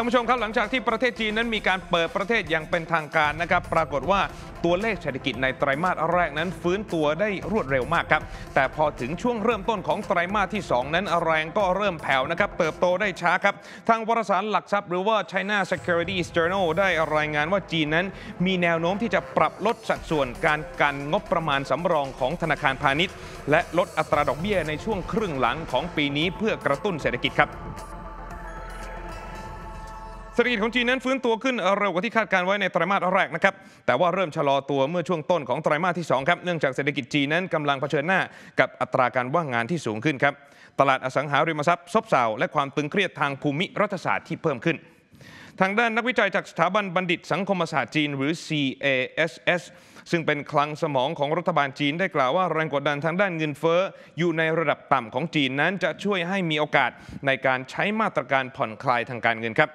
ท่านผู้ชมครับหลังจากที่ประเทศจีนนั้นมีการเปิดประเทศอย่างเป็นทางการนะครับปรากฏว่าตัวเลขเศรษฐกิจในไตรมาสแรกนั้นฟื้นตัวได้รวดเร็วมากครับแต่พอถึงช่วงเริ่มต้นของไตรมาสที่ 2 นั้นแรงก็เริ่มแผ่วนะครับเติบโตได้ช้าครับทางวารสารหลักทรัพย์หรือว่า China Securities Journal ได้รายงานว่าจีนนั้น มีแนวโน้มที่จะปรับลดสัดส่วนการกันงบประมาณสำรองของธนาคารพาณิชย์ และลดอัตราดอกเบี้ยในช่วงครึ่งหลังของปีนี้เพื่อกระตุ้นเศรษฐกิจครับ ศรษฐกิจของจีนนั้นฟื้นตัวขึ้นเร็วกว่าที่คาดการไว้ในไตรมาสแรกนะครับ แต่ว่าเริ่มชะลอตัวเมื่อช่วงต้นของไตรมาสที่ 2 ครับ เนื่องจากเศรษฐกิจจีนนั้นกำลังเผชิญหน้ากับอัตราการว่างงานที่สูงขึ้นครับ ตลาดอสังหาริมทรัพย์ซบเซาและความตึงเครียดทางภูมิรัฐศาสตร์ที่เพิ่มขึ้น ทางด้านนักวิจัยจากสถาบันบัณฑิตสังคมศาสตร์จีนหรือ CASS ซึ่งเป็นคลังสมองของรัฐบาลจีนได้กล่าวว่าแรงกดดันทางด้านเงินเฟ้ออยู่ในระดับต่ำของจีนนั้นจะช่วยให้มีโอกาสในการใช้มาตรการผ่อนคลายทางการเงินครับ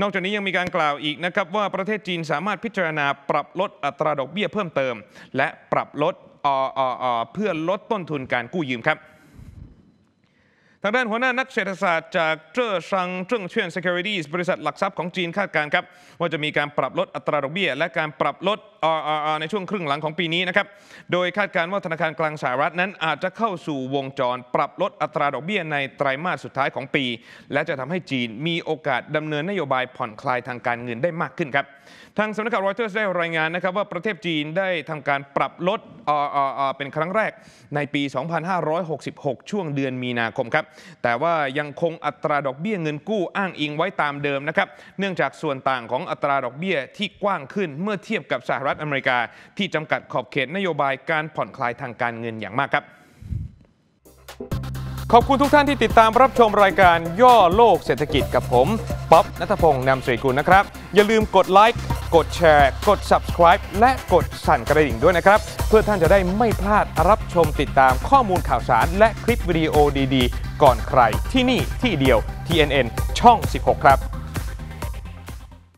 นอกจากนี้ยังมีการกล่าวอีกนะครับว่าประเทศจีนสามารถพิจารณาปรับลดอัตราดอกเบี้ยเพิ่มเติม และปรับลดเพื่อลดต้นทุนการกู้ยืมครับ ทางด้านหัวหน้านักเศรษฐศาสตร์จากเจ้อซังเจิ้งเชียน Securities บริษัทหลักทรัพย์ของจีนคาดการณ์ครับว่าจะมีการปรับลดอัตราดอกเบี้ย และการปรับลด RRR ในช่วงครึ่งหลังของปีนี้นะครับโดยคาดการณ์ว่าธนาคารกลางสหรัฐนั้นอาจจะเข้าสู่วงจร ปรับลดอัตราดอกเบี้ยในไตรมาสสุดท้ายของปี และจะทำให้จีนมีโอกาสดำเนินนโยบายผ่อนคลายทางการเงินได้มากขึ้นครับทางสำนักข่าวรอยเตอร์ได้รายงานนะครับว่าประเทศจีนได้ทำการปรับลด RRR เป็นครั้งแรกในปี 2566 ช่วงเดือนมีนาคมครับแต่ว่ายังคงอัตราดอกเบี้ยเงินกู้อ้างอิงไว้ตามเดิมนะครับ เนื่องจากส่วนต่างของอัตราดอกเบี้ยที่กว้างขึ้นเมื่อเทียบกับสหรัฐอเมริกา ที่จำกัดขอบเขตนโยบายการผ่อนคลายทางการเงินอย่างมากครับ ขอบคุณทุกท่านที่ติดตามรับชมรายการย่อโลกเศรษฐกิจกับผม ป๊อบนัทพงศ์นำสรีกุลนะครับ อย่าลืมกดไลค์ กดแชร์ กด subscribe และกดสั่นกระดิ่งด้วยนะครับ เพื่อท่านจะได้ไม่พลาดรับชมติดตามข้อมูลข่าวสาร และคลิปวิดีโอดีๆ ก่อนใครที่นี่ที่เดียว TNN ช่อง 16 ครับ